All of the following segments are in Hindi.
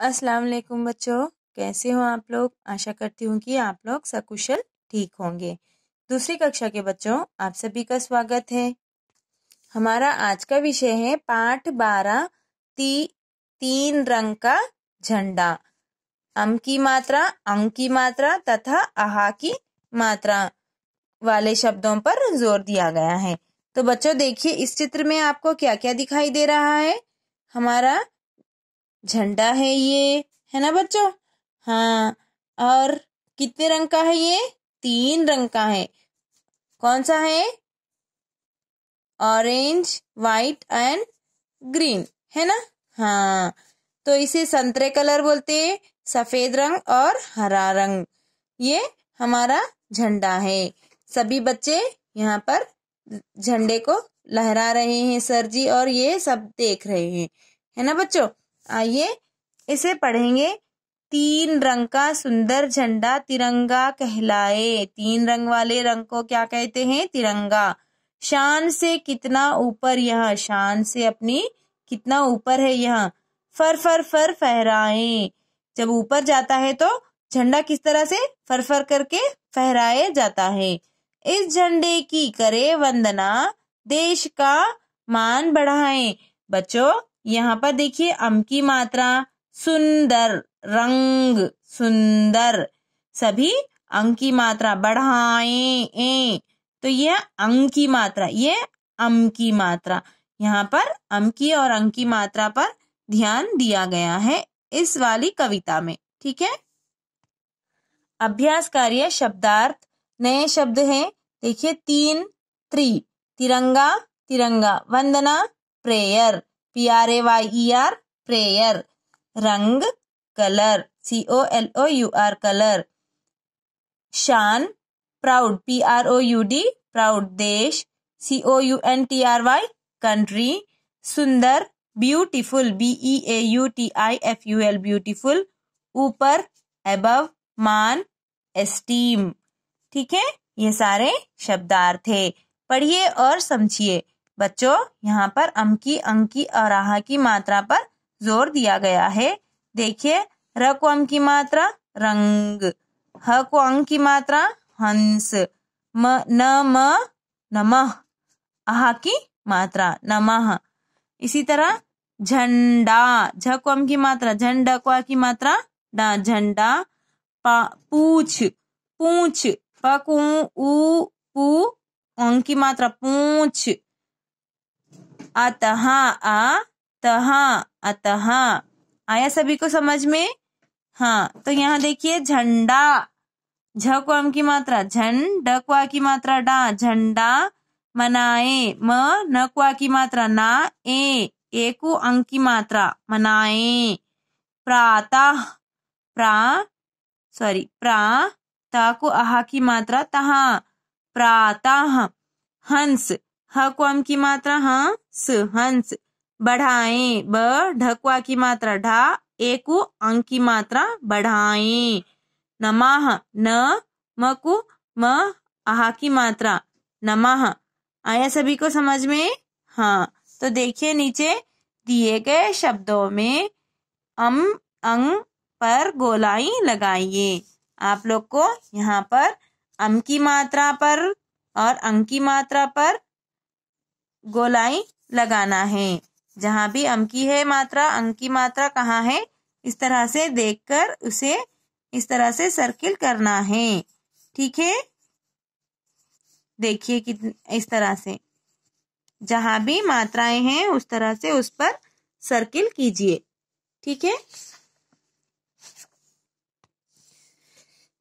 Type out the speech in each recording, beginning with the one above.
अस्सलाम वालेकुम बच्चों। कैसे हो आप लोग? आशा करती हूँ कि आप लोग सकुशल ठीक होंगे। दूसरी कक्षा के बच्चों आप सभी का स्वागत है। हमारा आज का विषय है पाठ बारह ती, तीन रंग का झंडा। अम की मात्रा अंग की मात्रा तथा आहा की मात्रा वाले शब्दों पर ज़ोर दिया गया है। तो बच्चों देखिए इस चित्र में आपको क्या क्या दिखाई दे रहा है। हमारा झंडा है ये, है ना बच्चों? हाँ और कितने रंग का है ये? तीन रंग का है। कौन सा है? ऑरेंज वाइट एंड ग्रीन, है ना? हाँ तो इसे संतरे कलर बोलते हैं, सफ़ेद रंग और हरा रंग। ये हमारा झंडा है। सभी बच्चे यहाँ पर झंडे को लहरा रहे हैं, सर जी, और ये सब देख रहे हैं। है ना बच्चों? आइए इसे पढ़ेंगे। तीन रंग का सुंदर झंडा तिरंगा कहलाए। तीन रंग वाले रंग को क्या कहते हैं? तिरंगा। शान से कितना ऊपर यह? शान से अपनी कितना ऊपर है यह? फर फर फर फहराए। जब ऊपर जाता है तो झंडा किस तरह से? फर फर करके फहराए जाता है। इस झंडे की करे वंदना। देश का मान बढ़ाए। बच्चों यहाँ पर देखिए, अम की मात्रा, सुंदर, रंग, सुंदर, सभी अंक की मात्रा, बढ़ाए ए तो यह अंक की मात्रा ये अम की मात्रा, यहाँ पर अम की और अंक की मात्रा पर ध्यान दिया गया है इस वाली कविता में, ठीक है? अभ्यास कार्य शब्दार्थ, नए शब्द हैं, देखिए, तीन, त्रि, तिरंगा तिरंगा, वंदना, prayer P R A Y R prayer रंग colour C O L O U R colour शान proud P R O U D proud देश C O U N T R Y country सुंदर beautiful B E A U T I F U L beautiful ऊपर एबव मान एस्टीम ठीक है? ये सारे शब्दार्थ है। पढ़िए और समझिए। बच्चों, यहाँ पर अम की अंक की और आह की मात्रा पर ज़ोर दिया गया है। देखिए, र को अम की मात्रा, रंग। ह को अंक की मात्रा, हंस। म, न, म, नमः। आह की मात्रा, नमः। इसी तरह, झंडा। झ को अम की मात्रा, झंडा को आ की मात्रा, डा, झंडा। पूछ। पूछ पू ऊ पू अंक की मात्रा, पूछ। अतः आ तह अतः। आया सभी को समझ में? हाँ तो यहाँ देखिए, झंडा। झ को अम की मात्रा झन ड क्वा की मात्रा, डा। झंडा, मनाए, म, न क्वा की मात्रा, ना, ए। एकु अंक की मात्रा, मनाए। प्रातः, प्रा सॉरी प्रा, ता को आहा की मात्रा तहा प्रातः, हंस। ह को मात्रा हंस हंस। बढ़ाए, ब, ढकवा की मात्रा, ढा। एकु अंक की मात्रा, बढ़ाए। नमाह, न, मकु, म आहा की मात्रा नमः आया सभी को समझ में? हाँ। तो देखिए नीचे दिए गए शब्दों में अम, अंग पर गोलाई लगाइए। आप लोग को यहाँ पर अम की मात्रा पर और अंक की मात्रा पर गोलाई लगाना है। जहाँ भी अम की है मात्रा, अंक मात्रा कहाँ है, इस तरह से देखकर उसे, इस तरह से सर्किल करना है। ठीक है? देखिए कि इस तरह से। जहाँ भी मात्राएँ हैं, उस तरह से उस पर सर्किल कीजिए। ठीक है?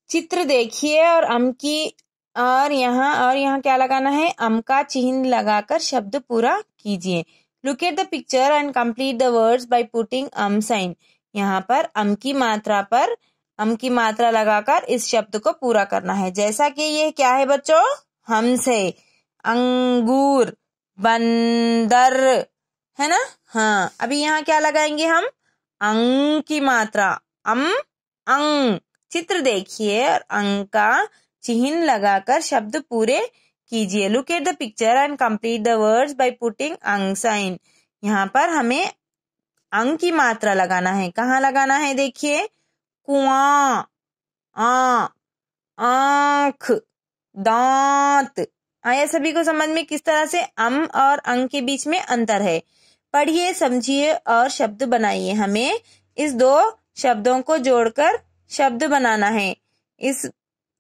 चित्र देखिए और अम की और यहाँ और यहाँ क्या लगाना है? अम का चिन्ह लगाकर शब्द पूरा कीजिए। Look at the picture and complete the words by putting um sign यहाँ पर अम की मात्रा पर, अम की मात्रा लगाकर इस शब्द को पूरा करना है। जैसा कि ये क्या है बच्चों? हमसे। अंगूर। बंदर। है ना? हाँ। अभी यहाँ क्या लगाएँगे हम? अंग की मात्रा। अम, अंग। चित्र देखिए और अंग का चिन्ह लगाकर शब्द पूरे कीजिए। Look at the picture and complete the words by putting अंग साइन यहाँ पर हमें अंग की मात्रा लगाना है। कहाँ लगाना है? देखिए। कुआ, आ, आँख, दांत। आया सभी को समझ में किस तरह से अम और अंग के बीच में अंतर है? पढ़िए, समझिए और शब्द बनाइए। हमें इस दो शब्दों को जोड़कर शब्द बनाना है। इस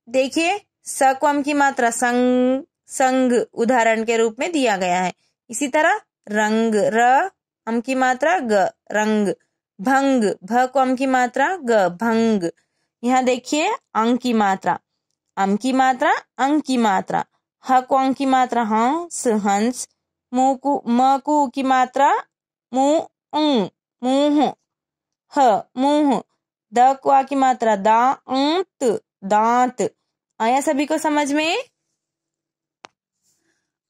देखिए स को मात्रा संग संग उदाहरण के रूप में दिया गया है। इसी तरह, रंग, र अम की मात्रा ग, रंग। भंग भ को अम की मात्रा ग, भंग। यहाँ देखिए, अंग की मात्रा। अम की मात्रा, अंग की मात्रा। ह को अंग की मात्रा हंस हंस। मुँह को म को मात्रा मुँह मुँह। ह, मुँह। द को की मात्रा दांत दांत। आया सभी को समझ में?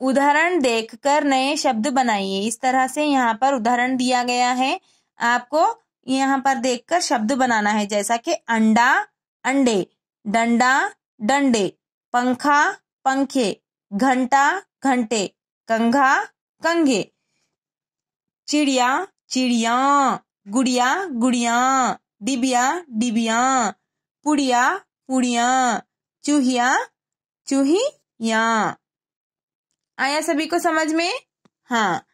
उदाहरण देखकर नए शब्द बनाइए। इस तरह से यहाँ पर उदाहरण दिया गया है। आपको यहाँ पर देखकर शब्द बनाना है, जैसा कि अंडा, अंडे, डंडा, डंडे, पंखा, पंखे, घंटा, घंटे, कंघा, कंघे, चिड़िया चिड़िया, गुड़िया गुड़िया, डिबिया डिबिया, पुड़िया पुड़िया, चूहिया चूहिया। आया सभी को समझ में? हाँ।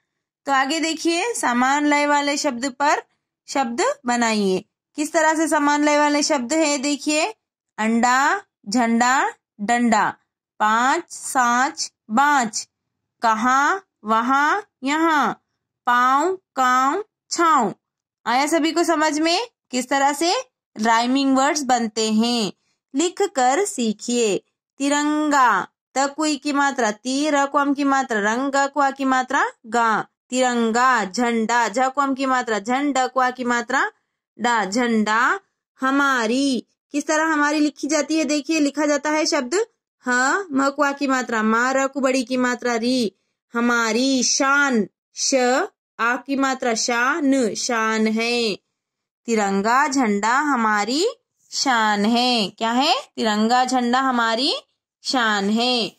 तो आगे देखिए, समान लय वाले शब्द पर शब्द बनाइए। किस तरह से समान लय वाले शब्द है, देखिए। अंडा, झंडा, डंडा। पाँच, साच, बांच। कहा, वहाँ, यहाँ। पाव, काव, छाव। आया सभी को समझ में? किस तरह से? राइमिंग वर्ड्स बनते हैं। लिख कर सीखिए। तिरंगा, तकुई की मात्रा ती रकम की मात्रा, रंग क्वा की मात्रा, गा। तिरंगा, झंडा झकम की मात्रा, झंड क्वा की मात्रा, डा। झंडा, हमारी। किस तरह हमारी लिखी जाती है? देखिए, लिखा जाता है शब्द ह मकुआ की मात्रा, मा रकु बड़ी की मात्रा, री। हमारी शान, श, आ की मात्रा, शान शान है। तिरंगा, झंडा, हमारी शान है। क्या है? तिरंगा झंडा हमारी शान है।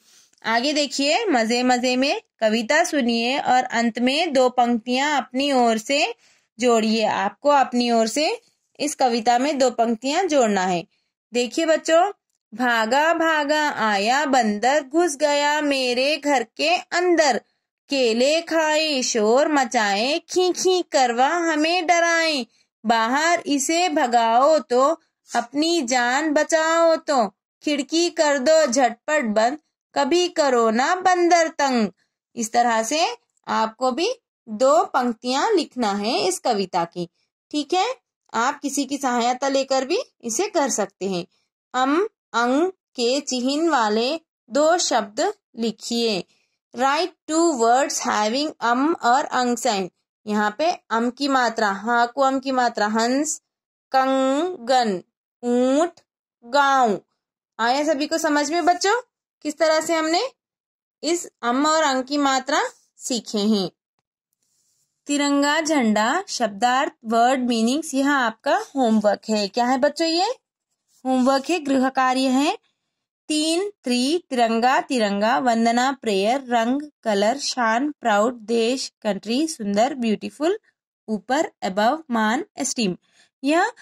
आगे देखिए, मज़े मज़े में कविता सुनिए और अंत में दो पंक्तियाँ अपनी ओर से जोड़िए। आपको अपनी ओर से इस कविता में दो पंक्तियाँ जोड़ना है। देखिए बच्चों, भागा भागा आया बंदर, घुस गया मेरे घर के अंदर। केले खाए, शोर मचाए, खी खी करवा हमें डराए। बाहर इसे भगाओ तो अपनी जान बचाओ तो खिड़की कर दो, झटपट बंद। कभी करो ना बंदर तंग। इस तरह से आपको भी दो पंक्तियाँ लिखना है इस कविता की। ठीक है? आप किसी की सहायता लेकर भी इसे कर सकते हैं। अम, अंग के चिन्ह वाले दो शब्द लिखिए। राइट टू वर्ड्स हैविंग अम और अंग साइन यहाँ पे अम की मात्रा, हा अम की मात्रा, हंस, कंगन। ऊँट गाँव। आया सभी को समझ में बच्चों? किस तरह से हमने इस अम और अंग की मात्रा सीखे हैं? तिरंगा, झंडा, शब्दार्थ, वर्ड, मीनिंग्स, यह आपका होमवर्क है। क्या है बच्चों ये? होमवर्क है गृह कार्य है। तीन, त्री, तिरंगा तिरंगा, वंदना, प्रेयर, रंग, कलर, शान, प्राउड, देश, कंट्री, सुंदर, ब्यूटीफुल, ऊपर, अबव, मान, एस्टीम। यह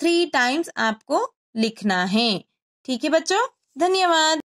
थ्री टाइम्स आपको लिखना है। ठीक है बच्चों? धन्यवाद।